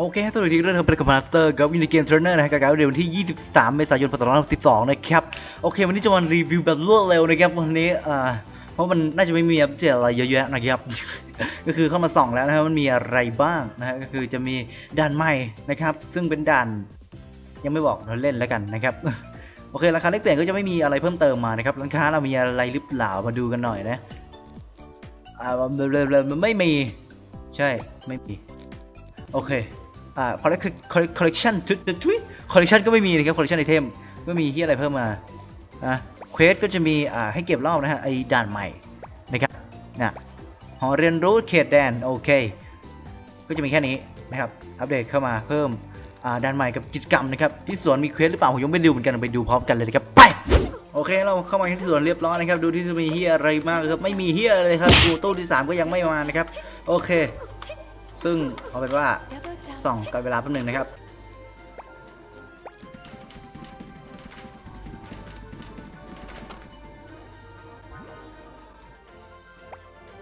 โอเคสวัสดีเรื่องเป็นกับมาสเตอร์กับวินเกมเทรนเนอร์นะครับกับการเรียนวันที่ 23 เมษายน 2562 นะครับ โอเค วันนี้จะมารีวิวแบบรวดเร็วนะครับ วันนี้อ่าเพราะมันน่าจะไม่มีอัปเดตอะไรเยอะแยะนะครับ ก็คือเข้ามาส่องแล้วนะครับมันมีอะไรบ้างนะฮะก็คือจะมีด่านใหม่นะครับ ซึ่งเป็นด่าน ยังไม่บอกเราเล่นแล้วกันนะครับโอเคราคาเลขเปลี่ยนก็จะไม่มีอะไรเพิ่มเติมมานะครับร้านค้าเรามีอะไรหรือเปล่ามาดูกันหน่อยนะอ่าเร็วๆมันไม่มีใช่ไม่มีโอเค อ่า collect collection ทุยทุย collection ก็ไม่มีนะครับ collection item ไม่มีที่อะไรเพิ่มมานะ quest ก็จะมีอ่าให้เก็บรอบนะฮะไอ้ด่านใหม่นะครับนะหอเรียนรู้เขตแดนโอเคก็จะมีแค่นี้นะครับอัปเดตเข้ามาเพิ่มอ่าด่านใหม่กับกิจกรรมนะครับที่สวนมีเควสหรือเปล่าผมยังไม่ดูเหมือนกันไปดูพร้อมกันเลยนะครับไปโอเคเราเข้ามาที่สวนเรียบร้อยนะครับดูที่จะมีเฮียอะไรมากครับไม่มีเฮียเลยครับดูตู้ที่ 3 ก็ยังไม่มานะครับโอเค ซึ่งเอาเป็นว่าส่องกันเวลาแป๊บหนึงนะครับ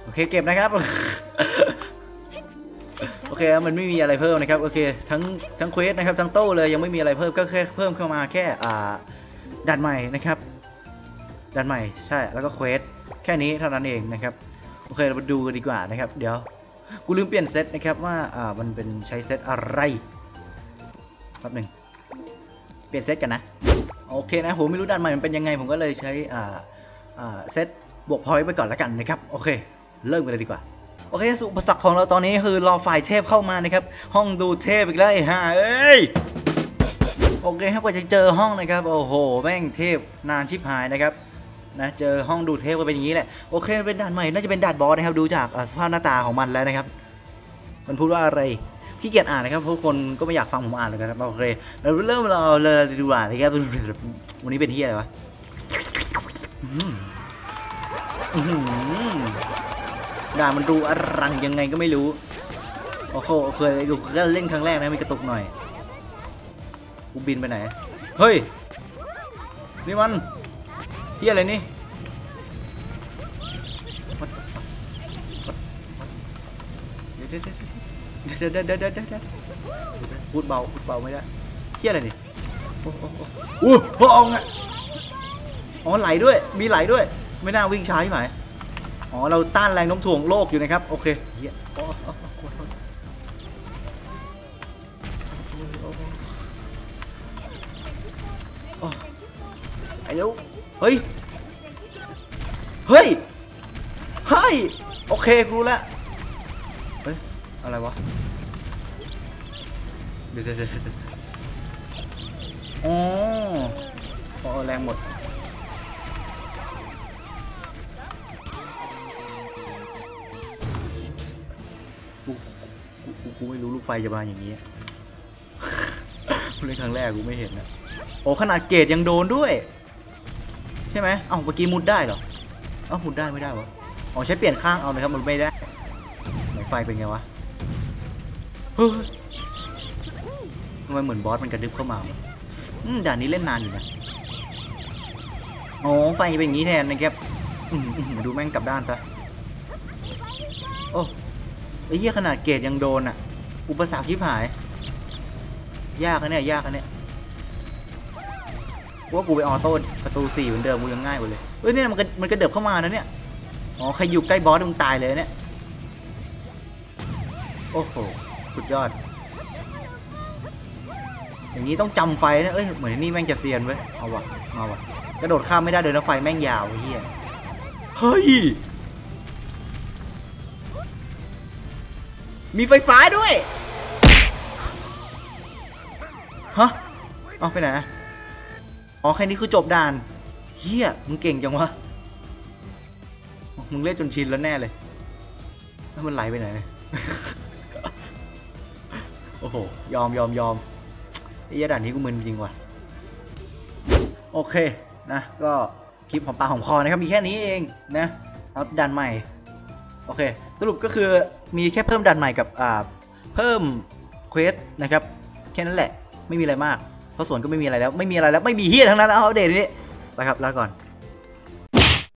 โอเคเก็บนะครับ โอเคมันไม่มีอะไรเพิ่มนะครับ โอเค ทั้งทั้งเควสนะครับทั้งโต้เลยยังไม่มีอะไรเพิ่มก็แค่เพิ่มเข้ามาแค่อ่าด่านใหม่นะครับด่านใหม่ใช่แล้วก็ quest แค่นี้เท่านั้นเองนะครับ โอเคเรามาดูกันดีกว่านะครับ เดี๋ยว กูลืมเปลี่ยนเซตนะครับว่าอ่ามันเป็นใช้เซตอะไรแป๊บหนึ่งเปลี่ยนเซตกันนะโอเคนะผมไม่รู้ด่านใหม่มันเป็นยังไงผมก็เลยใช้อ่าอ่าเซตบวก point ไปก่อนแล้วกันนะครับโอเค เริ่มกันเลยดีกว่าโอเคอุปสรรคของเราตอนนี้คือรอฝ่ายเทพเข้ามานะครับ ห้องดูเทพอีกแล้วไอ้ห่าเอ้ยโอเคครับกว่าจะเจอห้องนะครับ โอ้โห แม่งเทพนานชิบหายนะครับ นะเจอห้องดูเทปก็เป็นอย่างนี้แหละโอเคเป็นด่านใหม่น่าจะเป็นด่านบอสนะครับดูจากสภาพหน้าตาของมันแล้วนะครับ มันพูดว่าอะไรขี้เกียจอ่านนะครับเพราะคนก็ไม่อยากฟังผมอ่านเลยนะครับโอเคเราเริ่มเราเลยดีกว่านะครับวันนี้เป็นที่อะไรวะด่านมันดูอรังยังไงก็ไม่รู้โอ้โหเคยดูก็เล่นครั้งแรกนะมีกระตุกหน่อยกูบินไปไหนเฮ้ยนี่มัน เที่อะไรนี่เดี๋ยวเดี๋ยวเดี๋ยวเดี๋ยวเดี๋ยวเดี๋ยวเดี๋ยวพูดเบาพูดเบาไม่ได้เที่อะไรนี่โอ้โหอู้พระองค์อะอ๋อไหลด้วยมีไหลด้วย ไม่น่าวิ่งช้าใช่ไหมอ๋อเราต้านแรงโน้มถ่วงโลกอยู่นะครับโอเคเฮียโอ้โอ้โอ้โอ้โอ้โอ้ไอ้ยว เฮ้ย เฮ้ย เฮ้ย โอเครู้แล้ว เฮ้ย อะไรวะ เดี๋ยวเดี๋ยวเดี๋ยวอ๋ออ๋อแรงหมด กู กูกูไม่รู้ลูกไฟจะมาอย่างนี้เล่นครั้งแรกกูไม่เห็นนะ โอ้ขนาดเกรดยังโดนด้วย ช่ไหมเอ้าเมื่อกี้มุดได้เหรอเอ้ามุดได้ไม่ได้วะอ๋อใช้เปลี่ยนข้างเอานะครับมันไม่ได้ไฟเป็นไงวะเฮ้ยทำไมเหมือนบอสมันกระดึบเข้ามาอืมด่านนี้เล่นนานอยู่นะโอ๋อไฟเป็นอย่างนี้แทนนะครับมอืมดูแม่งกลับด้านซะโอ้ไอ้เหี้ยขนาดเกรดยังโดนอะ อุปสรรคชิบหาย ยากนะเนี่ยยากนะเนี่ย กูว่ากูไปออโต้ประตูสี่เหมือนเดิมกูยังง่ายกว่าเลยเอ้ยเนี่ยมันกระมันกระเดิบเข้ามานะเนี่ยอ๋อใครอยู่ใกล้บอสมึงตายเลยเนี่ยโอ้โหสุดยอด อย่างนี้ต้องจำไฟนะเอ้ยเหมือนนี่แม่งจะเซียนเว้ยเอาวะเอาวะกระโดดข้ามไม่ได้เลยนะไฟแม่งยาวเฮียเฮ้ยมีไฟฟ้าด้วยฮะเอาไปไหน อ๋อแค่นี้คือจบด่านเฮียมึงเก่งจังวะ มึงเล่นจนชินแล้วแน่เลย แล้วมันไหลไปไหนเนี่ยโอ้โห ยอมยอมยอมไอ้ยด่านนี้กูมึนจริงว่ะ โอเคนะ ก็คลิปของปลาของคอนะครับ มีแค่นี้เองนะครับด่านใหม่ โอเค สรุปก็คือมีแค่เพิ่มด่านใหม่กับอ่าเพิ่มเควสนะครับ แค่นั้นแหละ ไม่มีอะไรมาก เพราะสวนก็ไม่มีอะไรแล้วไม่มีอะไรแล้วไม่มีเฮียทั้งนั้นเอาอัปเดตนี้ไปครับลาก่อน